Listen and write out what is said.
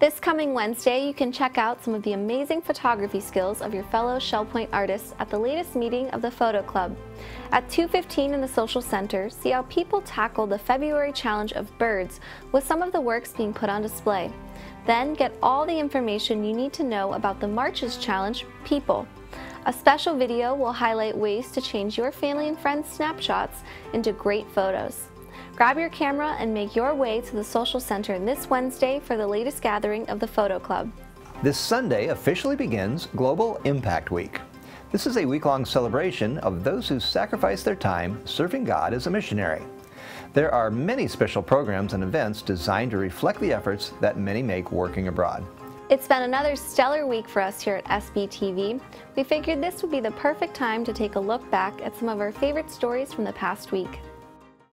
This coming Wednesday, you can check out some of the amazing photography skills of your fellow Shell Point artists at the latest meeting of the Photo Club. At 2.15 in the Social Center, see how people tackle the February challenge of birds with some of the works being put on display. Then get all the information you need to know about the March's challenge, People. A special video will highlight ways to change your family and friends snapshots into great photos. Grab your camera and make your way to the Social Center this Wednesday for the latest gathering of the Photo Club. This Sunday officially begins Global Impact Week. This is a week-long celebration of those who sacrifice their time serving God as a missionary. There are many special programs and events designed to reflect the efforts that many make working abroad. It's been another stellar week for us here at SPTV. We figured this would be the perfect time to take a look back at some of our favorite stories from the past week.